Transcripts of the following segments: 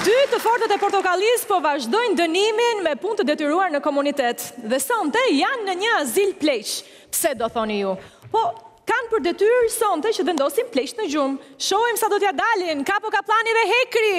Dy të fortët e Portokallisë po vazhdojnë dënimin me punë të detyruar në komunitet. Dhe sonte janë në një azil pleqsh. Pse do thoni ju? Po, Kanë për detyrë sonte që të vendosin pleqtë në gjumë. Shohim sa do t'ia dalin Kapo Kapllani dhe Hekri!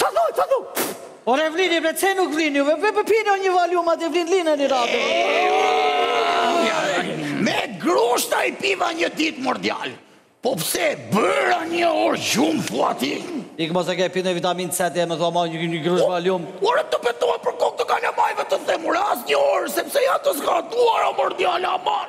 Ça thoi, ça thoi? Ore flini, bre, pse nuk flini, bre, bre, pini nga një valium, aty flini njëherë. Me grushta i piva një ditë mor djalë, po pse bëra një orë gjumë thua ti? Ik mos e ke pirë vitamin C ti e më thua mua një, një grusht valium. Ore të betohem për kokë të kalamajve të them, as një orë, sepse ja të zgatuar o mor djalë, aman.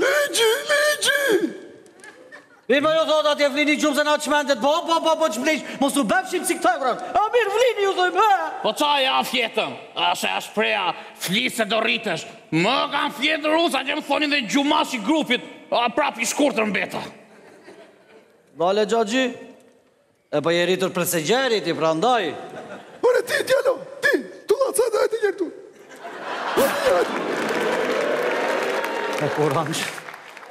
Ligji, ligji! Mirë po ju thotë atje flini gjumë se na çmendet, po po po po pleq, mos u bëfshim si këta vran. A mirë flini ju thoi më. Po ça ia fjetëm? S'e ha as dreqi, fli se do rritesh. Mo kam fjetur unë sa që më thonin dhe gjumash i grupit, a prap i shkurtër mbeta. Lale Xhaxhi, E po je rritur për së gjeri ti prandaj. Ore ti djalo, ti, tullac, edhe hajde njëherë këtu. Hajde njëherë, hajde. O poranç,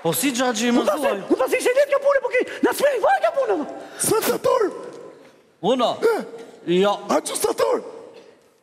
po si xhaxhi më thuaj. Unë thashë ishte e lehtë kjo punë, po ki, na smëri fare kjo punë. Së të tërë. Unë, jo. A që së të tërë.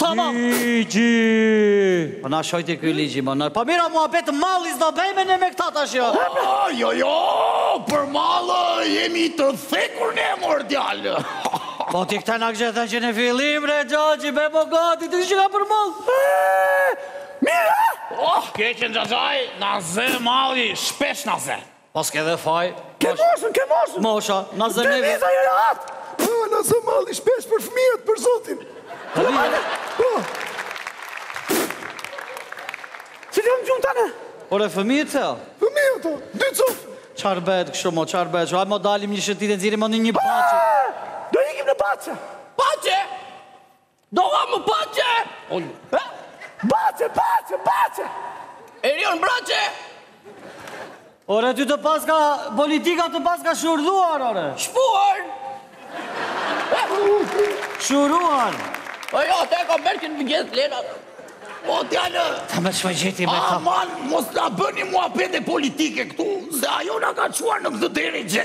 Tamam. Ligji. Po na shojti ky ligji mo nënë. Po mirë muhabet malli s'do bëjmë ne me këta tash jo. Jo jo, për mall jemi të djegur ne mor djalë. Po ti këtë na kishe thënë që në fillim re xhaxhi be bëhu gati ti që ka për mall. Mira. Oh, keqen xhaxhai, na zë malli, shpesh na zë. Po s'ke dhe faj. Ke moshën, ke moshën. Mosha, na zë neve. Deniza jo rehat. Po, na zë malli shpesh për fëmijët, për zotin. Po, na malli. Po. Si të jam gjumë tani? Po ore fëmijët se, o? Fëmijët, o, dy copë. Çar bëhet kështu, mo, çar bëhet kështu? Hajde, mo, dalim një shëtitje, i nxjerrim, mo, në një bahçe. Do ikim në paçe. Paçe? Do hamë paçe! Bahçe, bahçe, bahçe! Erion Braçe! Ore, ty të paska politika të paska shurdhuar, ore! Shpuar! Shurdhuar! O jo, të ka bërë që në gjithë lena. O djall! Ta me shme gjeti me ka... Aman, mos na bëni muhabete politike këtu, se ajo na ka çuar në këtë derexhe.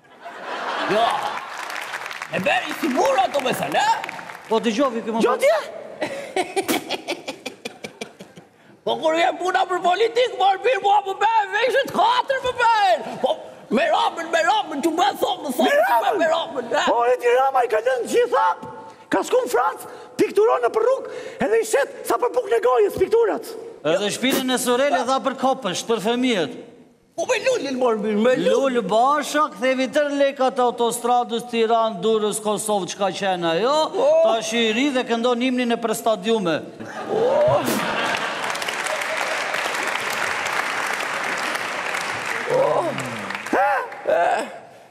Jo. E bëri si burrat më së, Po të gjovi këmë... Gjo tje? Po kur vjen puna për politikë, mor bir mua po m'i bën veshët katër po bëj. Po me Ramën, me Ramën, ju bën thonë, më thonë, ju bën me Ramën. Po Edi Rama i ka dhënë të gjitha. Ka shkuar në Francë, pikturon në rrugë, edhe i shet sa për bukën e gojës pikturat. Edhe shpinën e Surrelit e dha për kopsht, për fëmijët. Po me Lulin mor bir, me Lulin. Lul Basha ktheu tërë lekët e autostradës Tiranë Durrës Kosovë ç'ka qenë ajo, tashi rri dhe këndon himnin nëpër stadiume.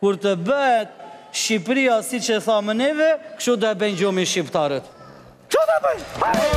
Kur të bëhet Shqipëria siç e thamë neve, kështu do e bëjnë gjumin shqiptarët. Kështu do bëjnë! Hajde!